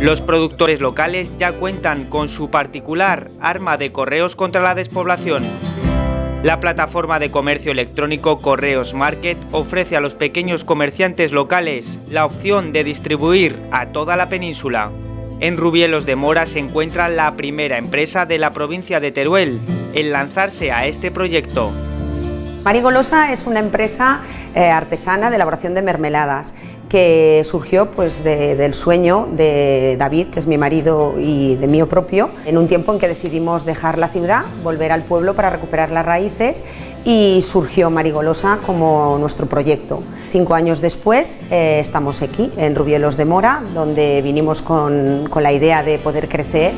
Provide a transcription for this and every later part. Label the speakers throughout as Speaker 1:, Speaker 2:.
Speaker 1: Los productores locales ya cuentan con su particular arma de correos contra la despoblación. La plataforma de comercio electrónico Correos Market ofrece a los pequeños comerciantes locales la opción de distribuir a toda la península. En Rubielos de Mora se encuentra la primera empresa de la provincia de Teruel en lanzarse a este proyecto.
Speaker 2: Marigolosa es una empresa eh, artesana de elaboración de mermeladas que surgió pues, del sueño de David, que es mi marido, y de mío propio, en un tiempo en que decidimos dejar la ciudad, volver al pueblo para recuperar las raíces y surgió Marigolosa como nuestro proyecto. Cinco años después eh, estamos aquí, en Rubielos de Mora, donde vinimos con, con la idea de poder crecer.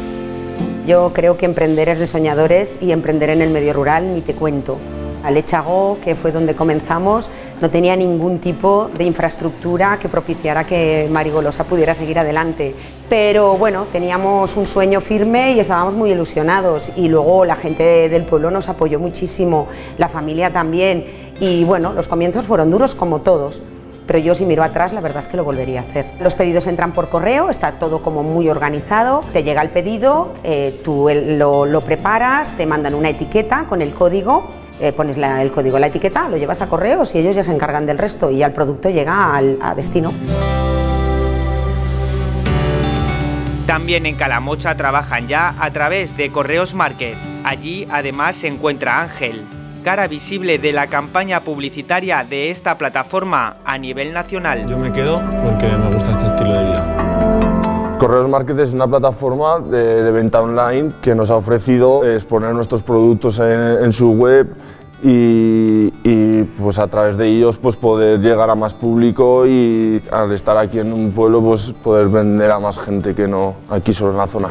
Speaker 2: Yo creo que emprender es de soñadores y emprender en el medio rural ni te cuento. Alechagó, que fue donde comenzamos, no tenía ningún tipo de infraestructura que propiciara que Marigolosa pudiera seguir adelante. Pero bueno, teníamos un sueño firme y estábamos muy ilusionados. Y luego la gente del pueblo nos apoyó muchísimo, la familia también. Y bueno, los comienzos fueron duros como todos pero yo si miro atrás la verdad es que lo volvería a hacer. Los pedidos entran por correo, está todo como muy organizado, te llega el pedido, eh, tú lo, lo preparas, te mandan una etiqueta con el código eh, pones el código, la etiqueta, lo llevas a correos y ellos ya se encargan del resto y ya el producto llega al, a destino.
Speaker 1: También en Calamocha trabajan ya a través de Correos Market. Allí además se encuentra Ángel, cara visible de la campaña publicitaria de esta plataforma a nivel nacional.
Speaker 3: Yo me quedo porque me gusta este estilo de vida.
Speaker 4: Correos Market es una plataforma de, venta online que nos ha ofrecido exponer nuestros productos en su web y, pues a través de ellos pues poder llegar a más público y al estar aquí en un pueblo pues poder vender a más gente que no aquí solo en la zona.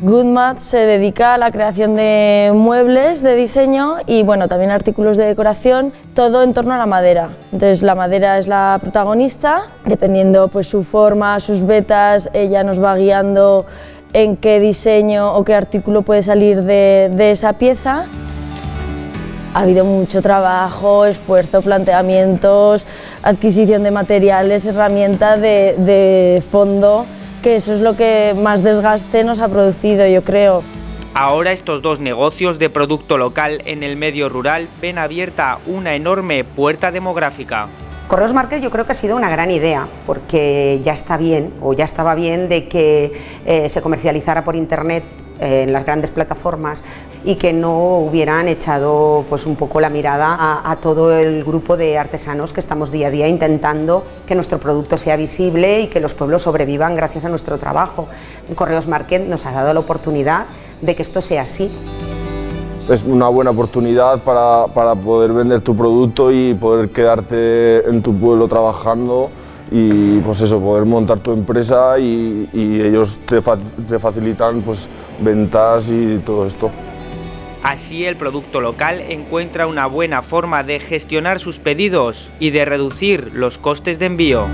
Speaker 5: Goodmat se dedica a la creación de muebles de diseño y bueno, también artículos de decoración, todo en torno a la madera. Entonces la madera es la protagonista, dependiendo pues su forma, sus vetas, ella nos va guiando en qué diseño o qué artículo puede salir de, esa pieza. Ha habido mucho trabajo, esfuerzo, planteamientos, adquisición de materiales, herramientas de, fondo, que eso es lo que más desgaste nos ha producido, yo creo.
Speaker 1: Ahora estos dos negocios de producto local en el medio rural ven abierta una enorme puerta demográfica.
Speaker 2: Correos Market yo creo que ha sido una gran idea, porque ya está bien, o ya estaba bien, de que eh, se comercializara por Internet eh, en las grandes plataformas y que no hubieran echado pues un poco la mirada a, todo el grupo de artesanos que estamos día a día intentando que nuestro producto sea visible y que los pueblos sobrevivan gracias a nuestro trabajo. Correos Market nos ha dado la oportunidad de que esto sea así.
Speaker 4: Es una buena oportunidad para, para poder vender tu producto y poder quedarte en tu pueblo trabajando y pues eso, poder montar tu empresa y, ellos te, te, facilitan pues ventas y todo esto.
Speaker 1: Así el producto local encuentra una buena forma de gestionar sus pedidos y de reducir los costes de envío.